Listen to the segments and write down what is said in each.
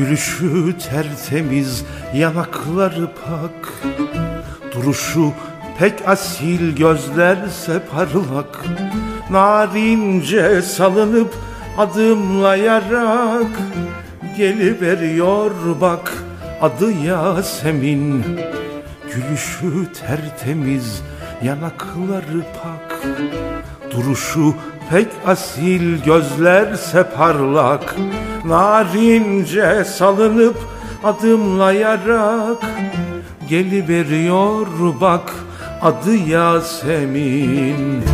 Gülüşü tertemiz, yanakları pak. Duruşu pek asil, gözlerse parlak Narince salınıp adımlayarak Geliveriyor bak adı Yasemin. Gülüşü tertemiz, yanakları pak. Duruşu pek asil, gözlerse parlak Narince salınıp adımlayarak Geliveriyor bak adı Yasemin.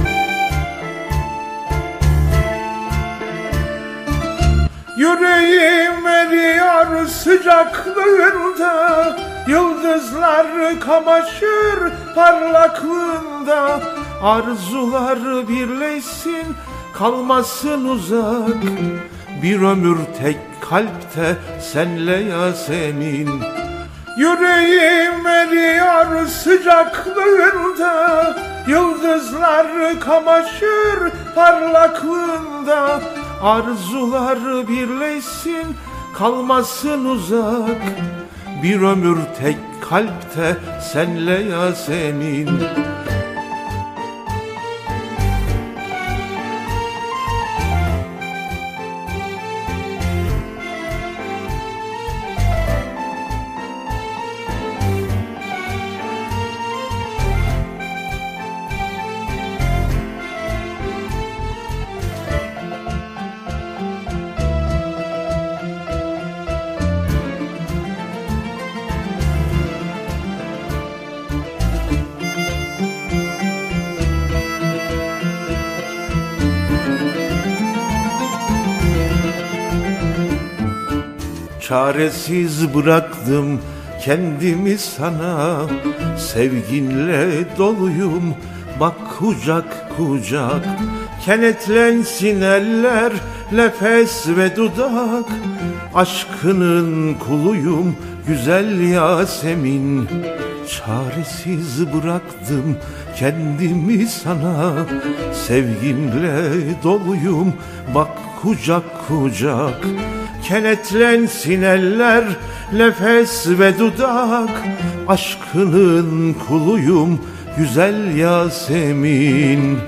Yüreğim eriyor sıcaklığında Yıldızlar kamaşır parlaklığında Arzular birleşsin kalmasın uzak. Bir ömür tek kalpte senle Yasemin Yüreğim eriyor sıcaklığında Yıldızlar kamaşır parlaklığında. Arzular birleşsin kalmasın uzak. Bir ömür tek kalpte senle Yasemin Çaresiz bıraktım kendimi sana. Sevginle doluyum bak kucak kucak. Kenetlensin eller nefes ve dudak. Aşkının kuluyum güzel Yasemin. Çaresiz bıraktım kendimi sana. Sevginle doluyum bak kucak kucak Kenetlensin eller, nefes ve dudak. Aşkının kuluyum güzel Yasemin.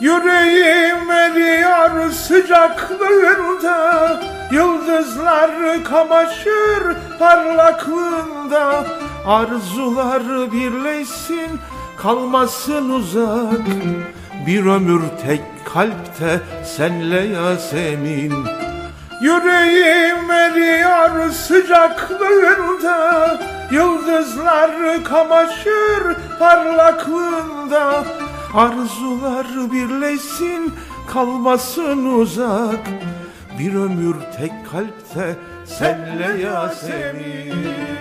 Yüreğim eriyor sıcaklığında Yıldızlar kamaşır parlaklığında. Arzular birleşsin kalmasın uzak Bir ömür tek kalpte senle Yasemin. Yüreğim eriyor sıcaklığında Yıldızlar kamaşır parlaklığında. Arzular birleşsin kalmasın uzak. Bir ömür tek kalpte senle Yasemin